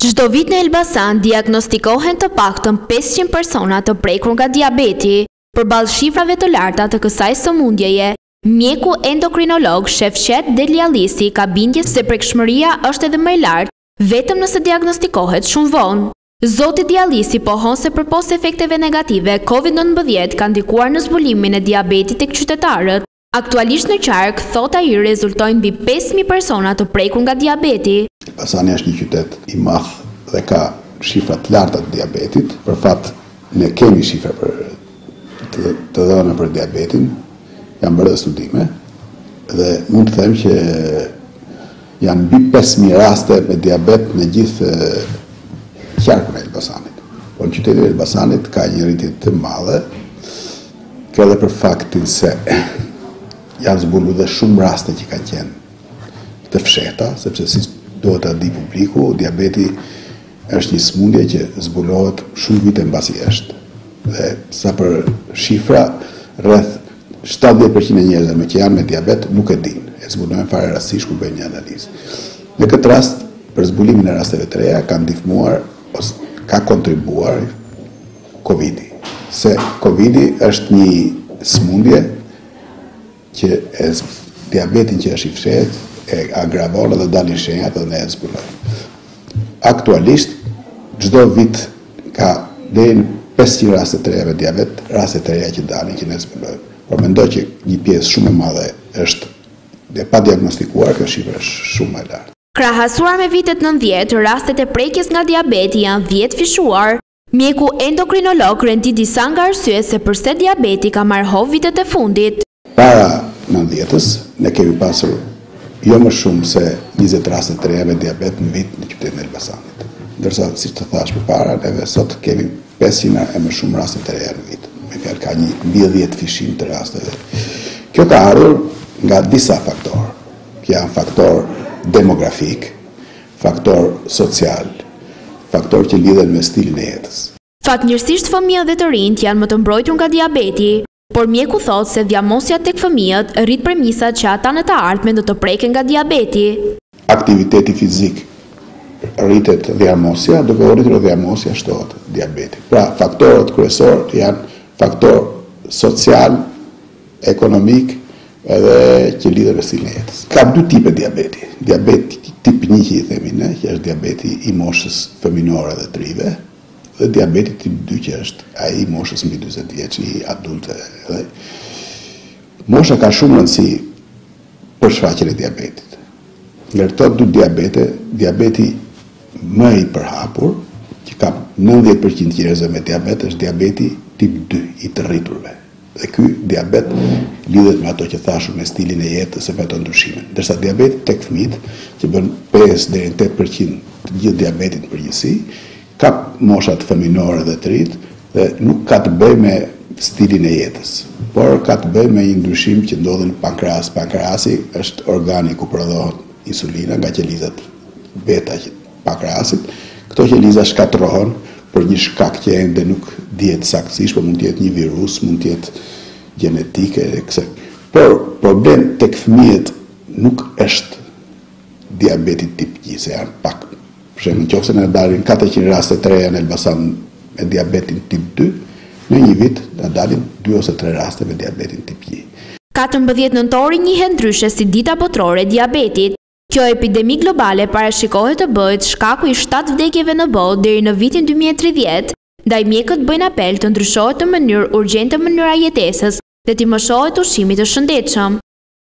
Çdo vit në Elbasan diagnostikohen të paktën pesëqind persona të prekur nga diabeti. Përballë shifrave të larta të kësaj sëmundjeje, mjeku endokrinolog Shefqet Deliallisi ka bindje se prekshmëria është edhe më e lartë vetëm nëse diagnostikohet shumë vonë. Zoti Diallisi pohon se përpos efekteve negative, Covid nëntëmbëdhjetë ka ndikuar në zbulimin e diabetit tek qytetarët. Aktualisht në qark, thotë ai rezultojnë mbi pesë mijë persona të prekur nga diabeti. Elbasani është një qytet i madh dhe ka shifra të larta të diabetit. Për fat ne kemi shifra për të dhëna për diabetin, janë bërë dhe studime dhe mund të them që janë mbi 5000 raste me diabet në gjithë qarkun e Elbasanit. Por në qytetin e Elbasanit ka një rritje të madhe Kjo edhe për faktin se janë zbulu dhe shumë raste që kanë qenë të fshehta, sepse siç duhet ta di publiku, diabeti është një smundje që zbulohet shumë vite mbasi është. Dhe sa për shifra, rreth 70% e njerëzve që janë me diabet nuk e dinë, e zbulojnë fare rastësisht kur bëjnë një analizë. Në këtë rast, për zbulimin e rasteve të reja, ka ndihmuar, ose ka kontribuar, Covidi, se Covidi është një sëmundje që diabetin që është i fshehtë e agravon edhe dalin shenjat dhe ne e zbulojmë. Aktualisht çdo vit ka deri në 500 raste të reja me diabet, raste të reja që dalin që ne zbulojmë. Por mendoj që një pjesë shumë e madhe është dhe pa diagnostikuar kjo shifër është shumë e lartë. Krahasuar me vitet 90, rastet e prekjes nga diabeti janë dhjetëfishuar, Mjeku endokrinolog rendit disa nga arsyet se përse diabeti ka marrë hov vitet e fundit. Para nëntëdhjetës, ne kemi pasur jo më shumë se njëzet raste të reja me diabet në vit në qytetin e Elbasanit. Ndërsa, siç të thashë përpara, neve sot kemi pesëqind e më shumë raste të reja në vit. Me fjalë, ka një mbi dhjetëfishim të rasteve. Kjo ka ardhur nga disa faktorë. Janë faktorë demografikë, Faktorë socialë, faktorë që lidhen me stilin e jetës. Fatmirësisht fëmijët dhe të rinjtë janë më të mbrojtur nga diabeti, por mjeku thotë se dhjamosja tek fëmijët rrit premisat që ata në të ardhmen do të preken nga diabeti. Aktiviteti fizik, rritet dhjamosja, duke u rritur dhjamosja shtohet diabeti. Pra faktorët kryesorë janë faktorë socialë, ekonomik edhe që lidhet me stilin e jetës. Ka dy tipe diabeti, diabeti tip një që i themi ne, që është diabeti i moshës fëminore dhe të rive, dhe diabeti tip dy që është ai i moshës mbi dyzet vjeç, i adultëve. Dhe mosha ka shumë rëndësi për shfaqjen e diabetit. Nga këto dy diabete, diabeti më i përhapur, që ka 90% njerëzve me diabet, është diabeti tip 2 i të rriturve. Dhe ky diabet lidhet me ato që thashëm me stilin e jetës e me ato ndryshime. Ndërsa diabeti tek fëmijët, që bën pesë deri në tetë përqind të gjithë diabetit në përgjithësi, kap moshat fëminore dhe të rinjtë dhe nuk ka të bëjë me stilin e jetës, por ka të bëjë me një ndryshim që ndodh në pankreas. Pankreasi është organi ku prodhohet insulina nga qelizat beta që pankreasit. Këto qeliza shkatërrohen për një shkak që ende nuk dihet saktësisht, por mund të jetë një virus, mund të jetë gjenetik e kse. Por problemi tek fëmijët nuk është diabeti tip 1, se janë pak. Për shembull, në qoftë se na dalin 400 raste të reja në Elbasan me diabetin tip 2, në një vit na dalin 2 ose 3 raste me diabetin tip 1. Katërmbëdhjetë nëntori njihet ndryshe si Dita Botërore e Diabetit. Kjo epidemi globale parashikohet të bëhet shkaku i shtatë vdekjeve në botë deri në vitin dy mijë e tridhjetë, ndaj mjekët bëjnë apel të ndryshohet në mënyrë urgjente mënyra e jetesës dhe t'i mëshohet ushqimit të shëndetshëm.